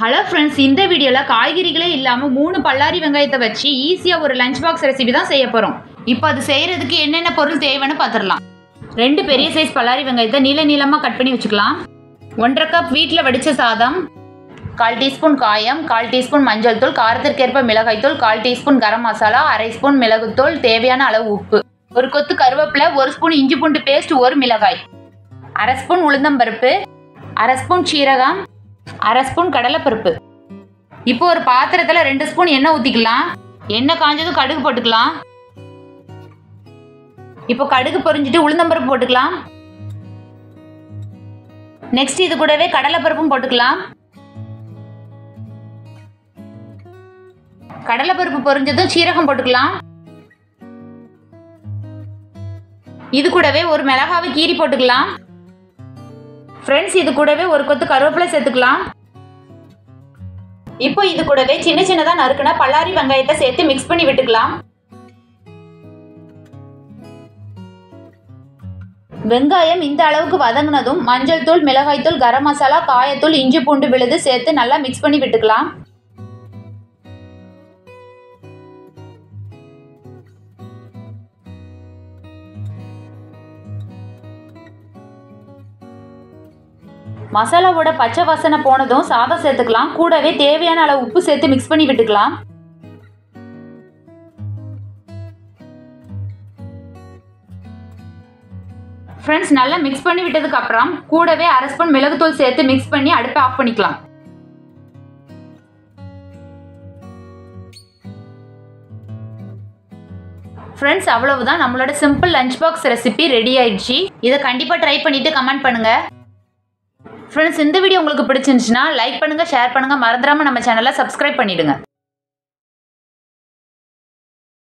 Hello friends இந்த வீடியோவில் காய்கறிகளே இல்லாமல் மூணு பல்லாரி வெங்காயத்தை வச்சு ஈஸியாக ஒரு லஞ்ச் பாக்ஸ் ரெசிபி தான் செய்ய போகிறோம் இப்போ அது செய்கிறதுக்கு என்னென்ன பொருள் தேவைன்னு பார்த்துடலாம் ரெண்டு பெரிய சைஸ் பல்லாரி வெங்காயத்தை நீள நீளமாக கட் பண்ணி வச்சுக்கலாம். ஒன்றரை கப் வீட்டில் வடித்த சாதம் கால் டீஸ்பூன் காயம் கால் டீஸ்பூன் மஞ்சள் தூள் காரத்திற்கேற்ப மிளகாய்த்தூள் கால் டீஸ்பூன் கரம் மசாலா அரை ஸ்பூன் மிளகுத்தூள் தேவையான அளவு உப்பு ஒரு கொத்து கருவேப்பிலை ஒரு ஸ்பூன் இஞ்சி பூண்டு பேஸ்ட் ஒரு மிளகாய் அரை ஸ்பூன் உளுந்தம்பருப்பு அரை ஸ்பூன் சீரகம் அரை ஸ்பூன் கடலைப்பருப்பு. இப்போ ஒரு பாத்திரத்தில் ரெண்டு ஸ்பூன் எண்ணெய் ஊற்றிக்கலாம் எண்ணெய் காஞ்சதும் கடுகு போட்டுக்கலாம். இப்போ கடுகு பொரிஞ்சிட்டு உளுந்தம்பருப்பு போட்டுக்கலாம். நெக்ஸ்ட் இது கூடவே கடலைப்பருப்பும் போட்டுக்கலாம். கடலைப்பருப்பு பொரிஞ்சதும் சீரகம் போட்டுக்கலாம். இது கூடவே ஒரு மிளகாவை கீரி போட்டுக்கலாம். ஃப்ரெண்ட்ஸ் இது கூடவே ஒரு கொத்து கருவேப்பிலை சேர்த்துக்கலாம். இப்போ இது கூடவே சின்ன சின்னதா நறுக்குன பல்லாரி வெங்காயத்தை சேர்த்து மிக்ஸ் பண்ணி விட்டுக்கலாம். வெங்காயம் இந்த அளவுக்கு வதங்கினதும் மஞ்சள் தூள் மிளகாய் தூள் கரம் மசாலா காயத்தூள் இஞ்சி பூண்டு விழுது சேர்த்து நல்லா மிக்ஸ் பண்ணி விட்டுக்கலாம். மசாலாவோட பச்சை வாசனை போனதும் சாதம் சேர்த்துக்கலாம். கூடவே தேவையான அளவு உப்பு சேர்த்து மிக்ஸ் பண்ணி விட்டுக்கலாம். ஃப்ரெண்ட்ஸ் நல்லா மிக்ஸ் பண்ணி விட்டதுக்கு அப்புறம் கூடவே அரை ஸ்பூன் மிளகுத்தூள் சேர்த்து மிக்ஸ் பண்ணி அடுப்பை ஆஃப் பண்ணிக்கலாம். ஃப்ரெண்ட்ஸ் அவ்வளவுதான். நம்மளோட simple lunch box recipe ready ஆயிடுச்சு. இதை கண்டிப்பாக ட்ரை பண்ணிட்டு கமெண்ட் பண்ணுங்கள் ஃப்ரெண்ட்ஸ் இந்த வீடியோ உங்களுக்கு பிடிச்சிருந்துச்சுன்னா லைக் பண்ணுங்கள் ஷேர் பண்ணுங்க. மறந்துடாமல் நம்ம சேனலை சப்ஸ்கிரைப் பண்ணிடுங்க.